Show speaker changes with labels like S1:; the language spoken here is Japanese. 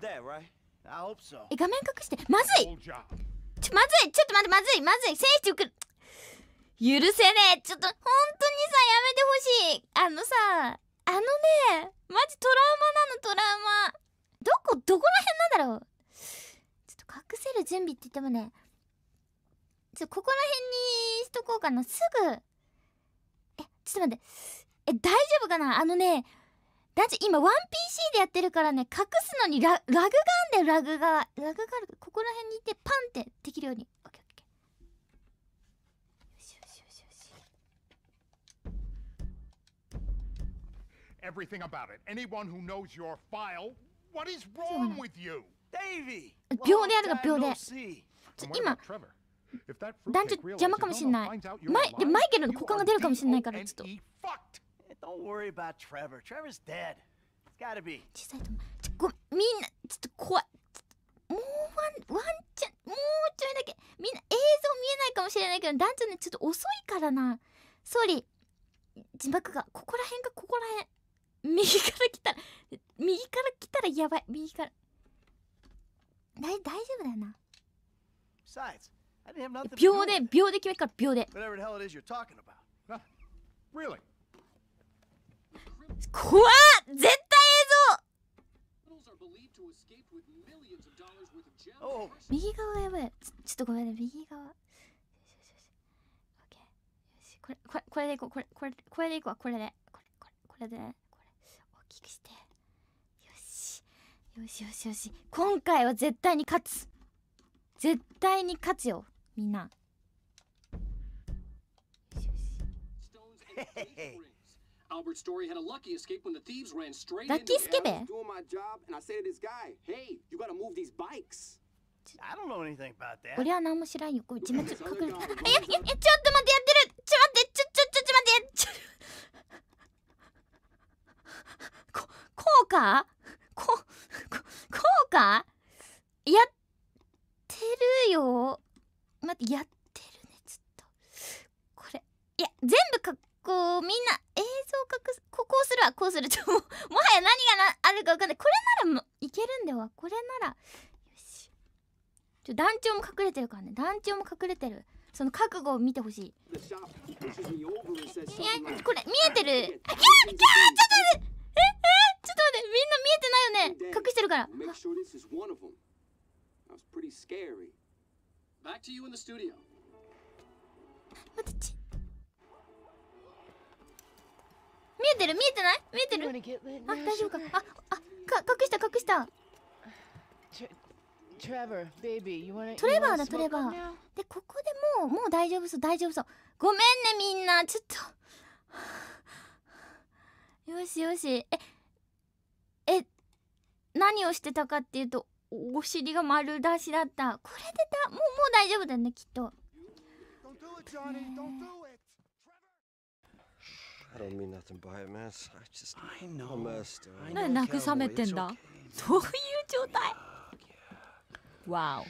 S1: え画面隠してまずい.ちょまずい！ちょっと待ってまずい！まずい！選手送る。許せねえ！ちょっと本当にさやめてほしい！あのさあのねマジトラウマなのトラウマ。どこどこら辺なんだろう？ちょっと隠せる準備って言ってもね。ちょここら辺にしとこうかな。すぐ。えちょっと待って。え大丈夫かな？あのねだって今ワンピーシーでやってるからね隠すのにラ,ラグガンでラグが。ラグがあるここら辺にいてパンってできるように。OKOK よしよしよしよしよし
S2: Everything Anyone who knows your file what is wrong with you?
S3: Davy!
S1: 病であるが
S3: 病
S1: で。今
S2: 男
S1: 邪魔かもしれない。マイ,マイケルの股間が出るかもしれないからちょっと。
S3: Don't worry about Trevor. Trevor's dead. It's gotta be.
S1: ちょっとみんな、ちょっと怖い。もうワン、ワンちゃん、もうちょいだけ。みんな、映像見えないかもしれないけど、ダンね、ちょっと遅いからな。ソー、字幕が、ここら辺か、ここら辺。右から来たら、右から来たらやばい。右から。大,大丈夫だよな。秒で、秒で決から、秒で。
S2: Really?
S1: 怖っ！絶対映.
S3: Oh.
S1: 像右側がやばい。ちょちょっとごめんね。右側。よしよしよしオッケー。よし。これこれこれでいこう。これこれこれでいこうこれで。これこれこれでね。これ。大きくして。よし。よしよしよし。今回は絶対に勝つ。絶対に勝つよ。みんな。よしよし
S4: Albert Story had a lucky escape when the thieves ran straight into
S1: キースケベ
S5: I was doing my job and I say to this guy, hey, you gotta move these bikes.
S3: I don't know anything about that.
S1: 俺は何も知らんよこれ字幕隠れて
S5: This
S1: あ
S5: other
S1: いや
S5: guy
S1: いやいやちょっと待ってやってるちょ待ってちょちょちょちょ待ってここうかこここうかやってるよ待ってやってるねちょっとこれいや全部かこうみんな映像隠すここうするわこうする。ちょ もはや何がなあるか分かんない。これならいけるんだわ。これならよし。ちょ団長も隠れてるからね。団長も隠れてる。その覚悟を見てほしい。いやこれ見えてる。
S5: "Hey,
S1: あキャーキャーちょっと待って。ええちょっと待って。みんな見えてないよね。隠してるから。
S5: Make sure this is
S1: えてる見えてない？見えてる？あ大丈夫か?ああか隠した隠した。トレバーだトレバー?でここでもうもう大丈夫そう大丈夫そう。ごめんねみんな。ちょっと。よしよし。ええ何をしてたかっていうとおお尻が丸出しだった。これでだもうもう大丈夫だよねきっと。
S2: Don't
S1: 慰め.てんだ.そういう状態わお